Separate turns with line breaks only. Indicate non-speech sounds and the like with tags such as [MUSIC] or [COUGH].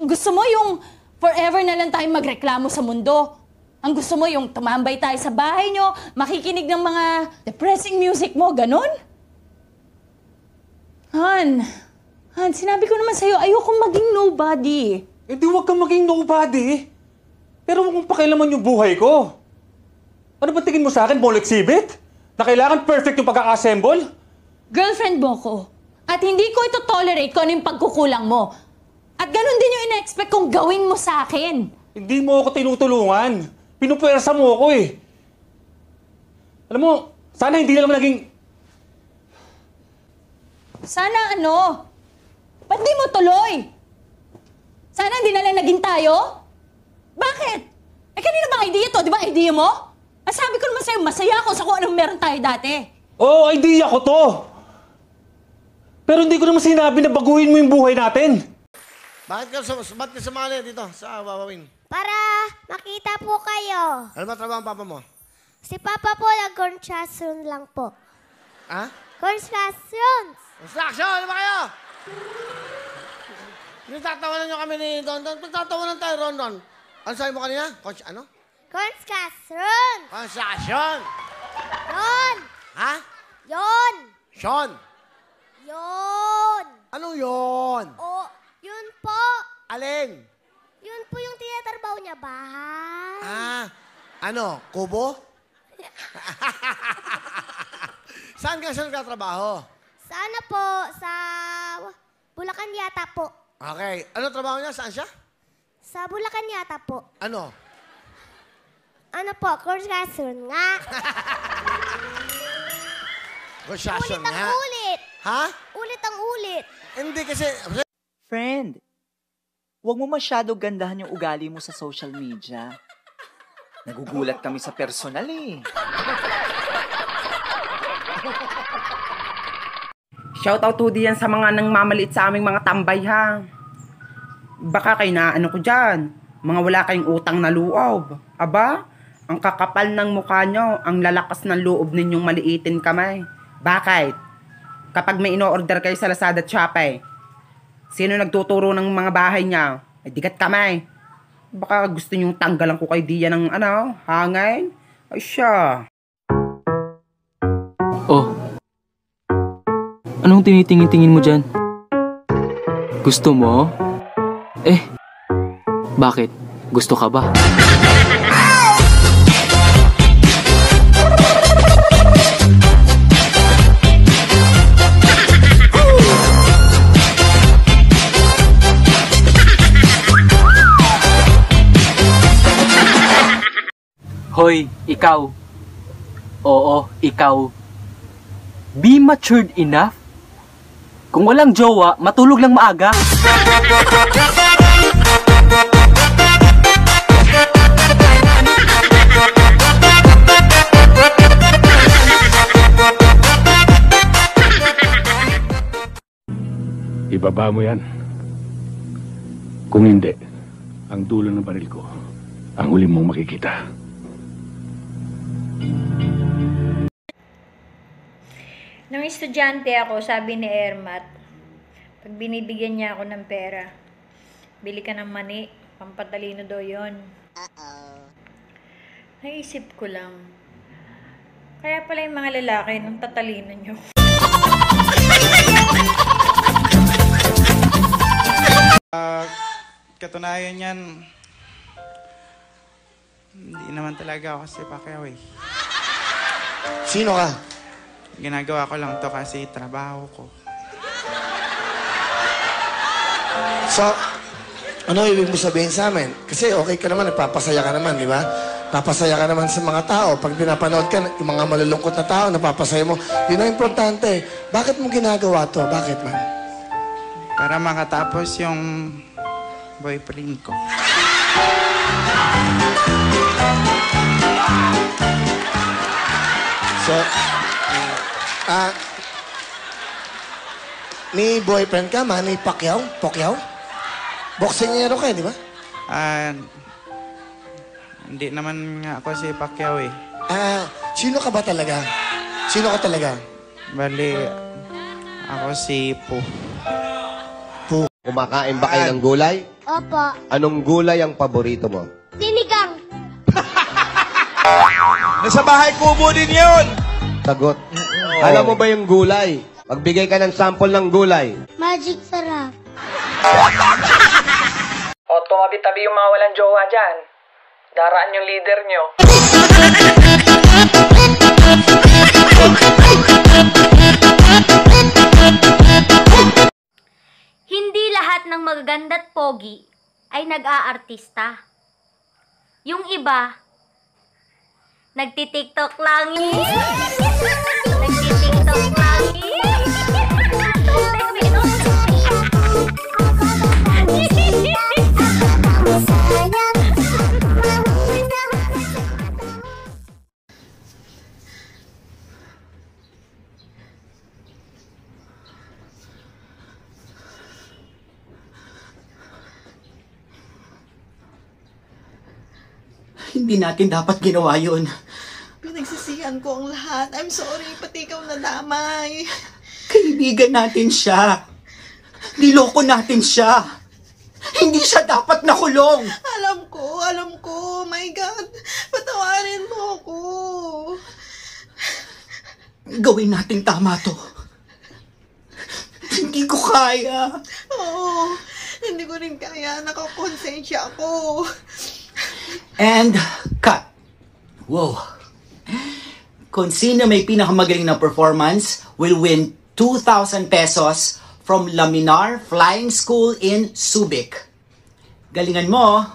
Gusto mo yung forever na lang tayo magreklamo sa mundo. Ang gusto mo yung tumambay tayo sa bahay nyo, makikinig ng mga depressing music mo, ganun? Han, Han, sinabi ko naman sa'yo, ayoko maging nobody.
Eh di huwag kang maging nobody. Pero huwag mong pakialaman yung buhay ko. Ano ba tingin mo sa akin, ball exhibit? Na kailangan perfect yung pagkaka-assemble?
Girlfriend mo ko. At hindi ko ito tolerate kung ano yung pagkukulang mo. At ganun din yung ina-expect kong gawin mo sa akin.
Hindi mo ako tinutulungan. Pinupwersa mo ako eh. Alam mo, sana hindi na naman naging...
Sana ano? Ba't di mo tuloy? Sana hindi na lang naging tayo? Bakit? Eh kanina bang idea to? Di ba idea mo? Ah, sabi ko naman sa'yo, masaya ako sa kung anong meron tayo dati.
Oo, oh, idea ko to! Pero hindi ko naman sinabi na baguhin mo yung buhay natin.
Bakit ka, sum- ba't ka sumali dito sa Wawawin?
Para makita po kayo.
Ano ba trabaho ang papa mo?
Si Papa po nag-construction lang po.
Ha?
Constructions!
Construction! Ano ba kayo? Nagtatawanan nyo kami ni Don Don. Pagtatawanan tayo, Ron Don. Ano sabi mo kanina? Coach, ano?
Construction!
Construction!
Yon!
Ha?
Yon!
Sean!
Yon!
Ano yon?
O, yun po.
Alin?
Yun po yung tinatrabaho niya, bahay.
Ah, ano? Kubo? [LAUGHS] Saan ka siya nagtatrabaho?
Sana po sa Bulacan yata po.
Okay. Ano trabaho niya? Saan siya?
Sa Bulacan yata po.
Ano?
Ano po, construction nga. [LAUGHS]
Construction
ulit ang
nga.
ulit.
Ha?
Ulit ang ulit.
Hindi kasi...
Friend, huwag mo masyado gandahan yung ugali mo sa social media. Nagugulat kami sa personal eh.
Shoutout to diyan sa mga nang mamaliit sa aming mga tambay ha. Baka kay na ano ko dyan, mga wala kayong utang na loob. Aba, ang kakapal ng mukha nyo, ang lalakas ng loob ninyong maliitin kamay. Bakit? Kapag may ino-order kayo sa Lazada at Shopee, sino nagtuturo ng mga bahay niya? Ay, digat kamay. Baka gusto nyong tanggalan ko kay Dia ng ano, hangin? Ay siya.
Oh. Anong tinitingin-tingin mo dyan? Gusto mo? Eh, bakit? Gusto ka ba? Hoy, ikaw. Oo, ikaw. Be matured enough. Kung walang jowa, matulog lang maaga.
Ibaba mo yan. Kung hindi, ang dulo ng baril ko, ang huli mong makikita.
Nung estudyante ako, sabi ni Ermat, pag binibigyan niya ako ng pera, bili ka ng mani, pampatalino daw yun. Naisip ko lang, kaya pala yung mga lalaki nung tatalino nyo.
Katunayan yan, hindi naman talaga ako si Pacquiao eh.
Sino ka?
Ginagawa ko lang to kasi trabaho ko.
So, ano ibig mo sabihin sa amin? Kasi okay ka naman, nagpapasaya ka naman, di ba? Napasaya ka naman sa mga tao. Pag pinapanood ka, yung mga malulungkot na tao, napapasaya mo. Yun ang importante. Bakit mo ginagawa to? Bakit man?
Para makatapos yung boyfriend ko.
So, ah, may boyfriend ka, Manny Pacquiao? Pacquiao? Boksingero ka, eh, di ba?
Ah, hindi naman nga ako si Pacquiao eh.
Ah, sino ka ba talaga? Sino ka talaga?
Bali, ako si Po.
Po.
Kumakain ba kayo ng gulay?
Opo.
Anong gulay ang paborito mo?
Sinigang. [LAUGHS]
Nasa bahay kubo din yun! Sagot. Alam mo ba yung gulay? Magbigay ka ng sample ng gulay.
Magic sarap.
O, tumabi-tabi yung mga walang jowa dyan. Daraan yung leader nyo.
Hindi lahat ng magaganda't pogi ay nag-aartista. Yung iba, nagtitiktok lang.
Hindi natin dapat ginawa yun.
Pinagsisihan ko ang lahat. I'm sorry, pati ikaw nadamay.
Kaibigan natin siya. Niloko natin siya. Hindi siya dapat nakulong.
Alam ko, alam ko. My God, patawarin mo ako.
Gawin natin tama to. Hindi ko kaya.
Oo, hindi ko rin kaya. Nakakonsensya ako.
And cut. Wow. Kung sino may pinakamagaling na performance will win 2,000 pesos from Laminar Flying School in Subic. Galingan mo,